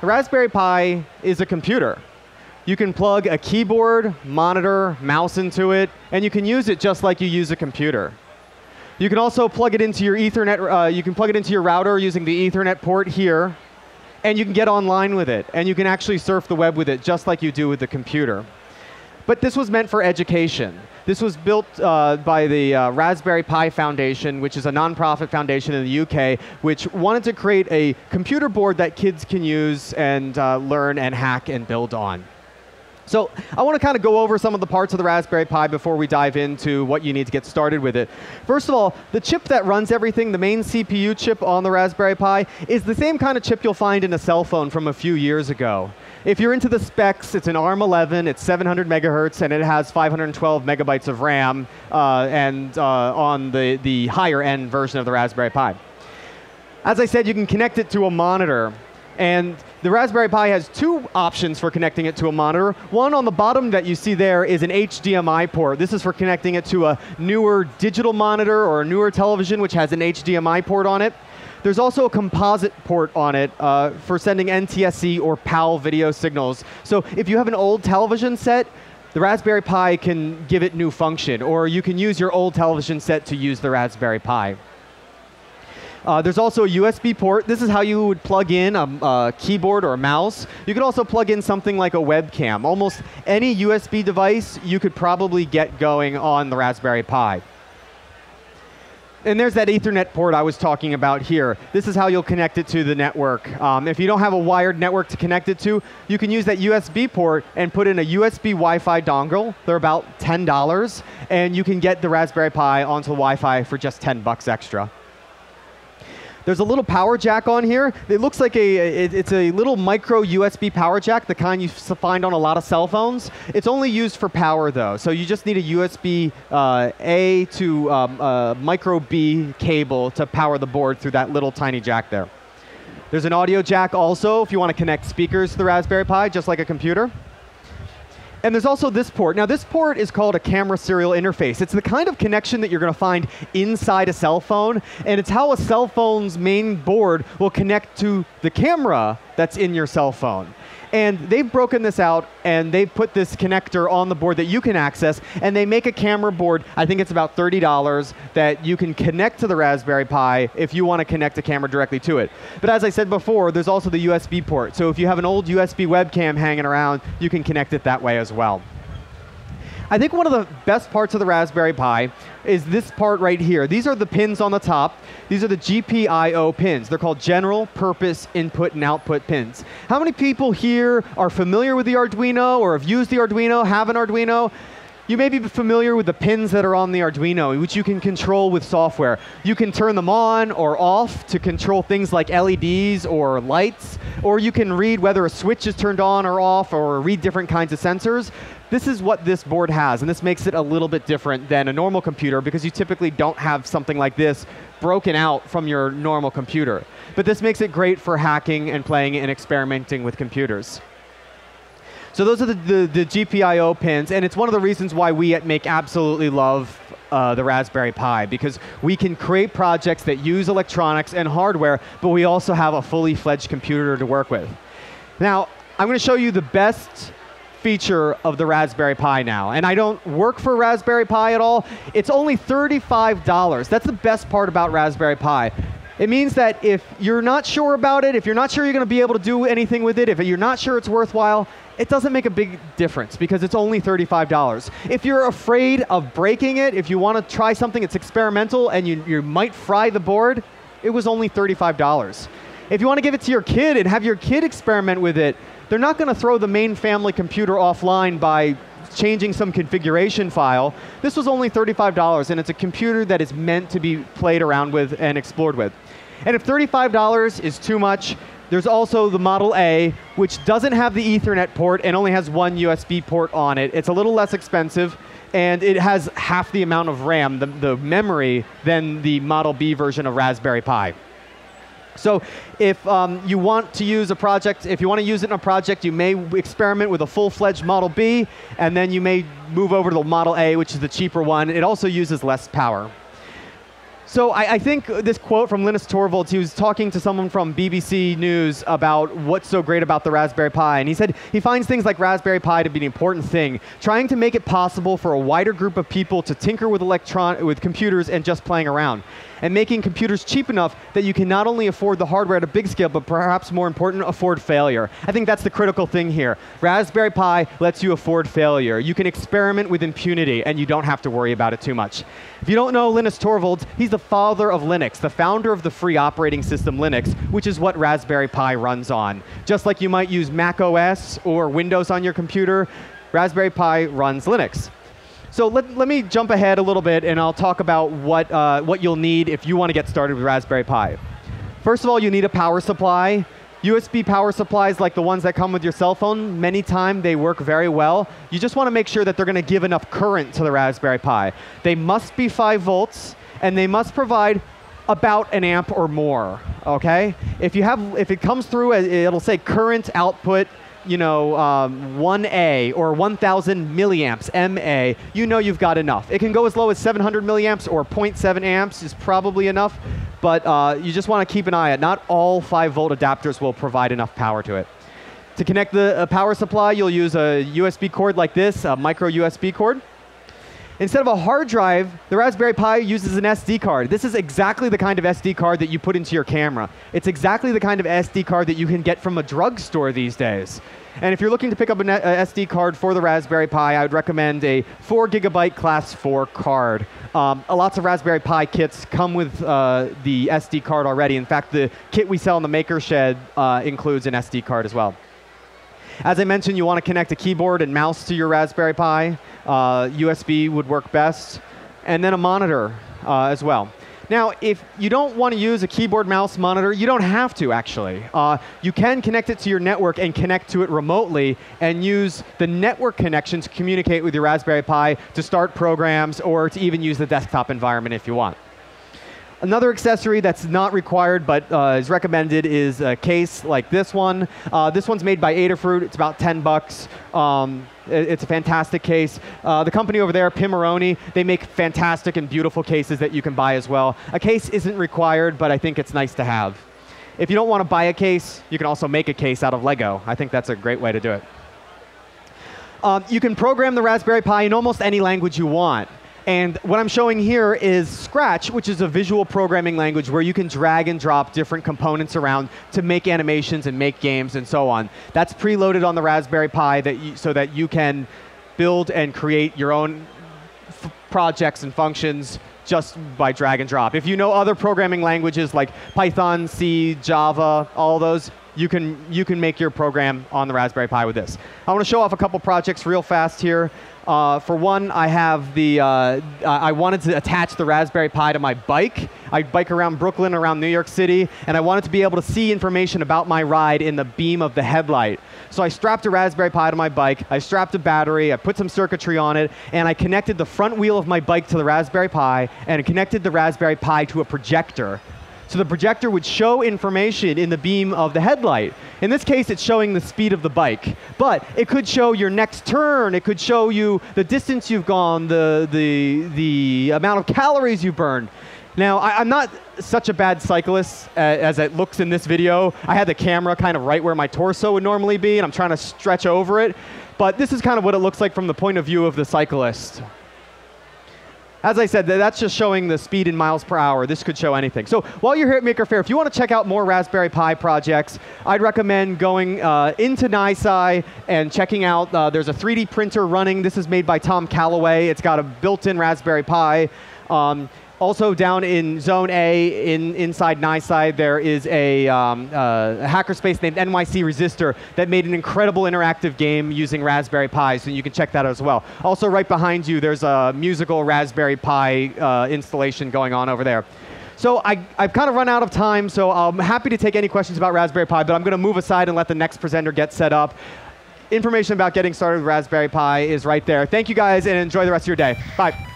The Raspberry Pi is a computer. You can plug a keyboard, monitor, mouse into it, and you can use it just like you use a computer. You can also plug it into your Ethernet, uh, you can plug it into your router using the Ethernet port here, and you can get online with it, and you can actually surf the web with it just like you do with the computer. But this was meant for education. This was built uh, by the uh, Raspberry Pi Foundation, which is a nonprofit foundation in the UK, which wanted to create a computer board that kids can use and uh, learn and hack and build on. So I want to kind of go over some of the parts of the Raspberry Pi before we dive into what you need to get started with it. First of all, the chip that runs everything, the main CPU chip on the Raspberry Pi, is the same kind of chip you'll find in a cell phone from a few years ago. If you're into the specs, it's an ARM11, it's 700 megahertz, and it has 512 megabytes of RAM, uh, and uh, on the, the higher end version of the Raspberry Pi. As I said, you can connect it to a monitor. And the Raspberry Pi has two options for connecting it to a monitor. One on the bottom that you see there is an HDMI port. This is for connecting it to a newer digital monitor or a newer television which has an HDMI port on it. There's also a composite port on it uh, for sending NTSC or PAL video signals. So if you have an old television set, the Raspberry Pi can give it new function, or you can use your old television set to use the Raspberry Pi. Uh, there's also a USB port. This is how you would plug in a, a, keyboard or a mouse. You could also plug in something like a webcam. Almost any USB device you could probably get going on the Raspberry Pi. And there's that Ethernet port I was talking about here. This is how you'll connect it to the network. Um, if you don't have a wired network to connect it to, you can use that USB port and put in a USB Wi-Fi dongle. They're about $10, and you can get the Raspberry Pi onto Wi-Fi for just 10 bucks extra. There's a little power jack on here. It looks like a, it, it's a little micro USB power jack, the kind you find on a lot of cell phones. It's only used for power though, so you just need a USB uh, A to um, uh, micro B cable to power the board through that little tiny jack there. There's an audio jack also if you want to connect speakers to the Raspberry Pi, just like a computer. And there's also this port. Now, this port is called a camera serial interface. It's the kind of connection that you're going to find inside a cell phone, and it's how a cell phone's main board will connect to the camera that's in your cell phone. And they've broken this out and they've put this connector on the board that you can access and they make a camera board, I think it's about $30, that you can connect to the Raspberry Pi if you want to connect a camera directly to it. But as I said before, there's also the USB port. So if you have an old USB webcam hanging around, you can connect it that way as well. I think one of the best parts of the Raspberry Pi is this part right here. These are the pins on the top. These are the GPIO pins. They're called General Purpose Input and Output pins. How many people here are familiar with the Arduino or have used the Arduino, have an Arduino? You may be familiar with the pins that are on the Arduino, which you can control with software. You can turn them on or off to control things like LEDs or lights, or you can read whether a switch is turned on or off, or read different kinds of sensors. This is what this board has, and this makes it a little bit different than a normal computer because you typically don't have something like this broken out from your normal computer. But this makes it great for hacking and playing and experimenting with computers. So those are the, the, the, GPIO pins, and it's one of the reasons why we at Make absolutely love uh, the Raspberry Pi, because we can create projects that use electronics and hardware, but we also have a fully fledged computer to work with. Now, I'm going to show you the best feature of the Raspberry Pi now. And I don't work for Raspberry Pi at all. It's only $35. That's the best part about Raspberry Pi. It means that if you're not sure about it, if you're not sure you're going to be able to do anything with it, if you're not sure it's worthwhile, it doesn't make a big difference because it's only $35. If you're afraid of breaking it, if you want to try something that's experimental and you, you might fry the board, it was only $35. If you want to give it to your kid and have your kid experiment with it, they're not going to throw the main family computer offline by changing some configuration file. This was only $35, and it's a computer that is meant to be played around with and explored with. And if $35 is too much, there's also the Model A, which doesn't have the Ethernet port and only has one USB port on it. It's a little less expensive, and it has half the amount of RAM, the, the memory, than the Model B version of Raspberry Pi. So if um, you want to use a project, if you want to use it in a project, you may experiment with a full-fledged Model B, and then you may move over to the Model A, which is the cheaper one. It also uses less power. So I, I, think this quote from Linus Torvalds, he was talking to someone from BBC News about what's so great about the Raspberry Pi, and he said he finds things like Raspberry Pi to be an important thing, trying to make it possible for a wider group of people to tinker with electron with computers and just playing around and making computers cheap enough that you can not only afford the hardware at a big scale, but perhaps more important, afford failure. I think that's the critical thing here. Raspberry Pi lets you afford failure. You can experiment with impunity, and you don't have to worry about it too much. If you don't know Linus Torvalds, he's the father of Linux, the founder of the free operating system Linux, which is what Raspberry Pi runs on. Just like you might use Mac OS or Windows on your computer, Raspberry Pi runs Linux. So let, let me jump ahead a little bit and I'll talk about what, uh, what you'll need if you want to get started with Raspberry Pi. First of all, you need a power supply. USB power supplies like the ones that come with your cell phone, many times they work very well. You just want to make sure that they're going to give enough current to the Raspberry Pi. They must be 5 volts and they must provide about an amp or more, okay? If you have, if it comes through, it'll say current output you know, um, 1A or 1,000 milliamps, MA, you know you've got enough. It can go as low as 700 milliamps or 0.7 amps is probably enough, but uh, you just want to keep an eye out. Not all 5 volt adapters will provide enough power to it. To connect the uh, power supply, you'll use a USB cord like this, a micro USB cord. Instead of a hard drive, the Raspberry Pi uses an SD card. This is exactly the kind of SD card that you put into your camera. It's exactly the kind of SD card that you can get from a drugstore these days. And if you're looking to pick up an SD card for the Raspberry Pi, I would recommend a 4 gigabyte class 4 card. Um, lots of Raspberry Pi kits come with uh, the SD card already. In fact, the kit we sell in the Maker Shed uh, includes an SD card as well. As I mentioned, you want to connect a keyboard and mouse to your Raspberry Pi. Uh, USB would work best. And then a monitor uh, as well. Now, if you don't want to use a keyboard mouse monitor, you don't have to actually. Uh, you can connect it to your network and connect to it remotely and use the network connection to communicate with your Raspberry Pi to start programs or to even use the desktop environment if you want. Another accessory that's not required but uh, is recommended is a case like this one. Uh, this one's made by Adafruit. It's about 10 bucks. Um, it's a fantastic case. Uh, the company over there, Pimoroni, they make fantastic and beautiful cases that you can buy as well. A case isn't required, but I think it's nice to have. If you don't want to buy a case, you can also make a case out of Lego. I think that's a great way to do it. Um, you can program the Raspberry Pi in almost any language you want. And what I'm showing here is Scratch, which is a visual programming language where you can drag and drop different components around to make animations and make games and so on. That's preloaded on the Raspberry Pi that you, so that you can build and create your own projects and functions just by drag and drop. If you know other programming languages like Python, C, Java, all those, you can, you can make your program on the Raspberry Pi with this. I want to show off a couple projects real fast here. Uh, for one, I have the, uh, I wanted to attach the Raspberry Pi to my bike. I bike around Brooklyn, around New York City, and I wanted to be able to see information about my ride in the beam of the headlight. So I strapped a Raspberry Pi to my bike, I strapped a battery, I put some circuitry on it, and I connected the front wheel of my bike to the Raspberry Pi, and connected the Raspberry Pi to a projector so the projector would show information in the beam of the headlight. In this case, it's showing the speed of the bike. But it could show your next turn. It could show you the distance you've gone, the, the, the amount of calories you burned. Now, I, am not such a bad cyclist uh, as it looks in this video. I had the camera kind of right where my torso would normally be, and I'm trying to stretch over it. But this is kind of what it looks like from the point of view of the cyclist. As I said, that's just showing the speed in miles per hour. This could show anything. So while you're here at Maker Faire, if you want to check out more Raspberry Pi projects, I'd recommend going uh, into NYSCI and checking out, uh, there's a 3D printer running. This is made by Tom Callaway. It's got a built-in Raspberry Pi. Um, also down in Zone A, in, inside NYSCI, there is a, um, uh, a hackerspace named NYC Resistor that made an incredible interactive game using Raspberry Pi, so you can check that out as well. Also right behind you, there's a musical Raspberry Pi uh, installation going on over there. So I, have kind of run out of time, so I'm happy to take any questions about Raspberry Pi, but I'm going to move aside and let the next presenter get set up. Information about getting started with Raspberry Pi is right there. Thank you guys, and enjoy the rest of your day. Bye.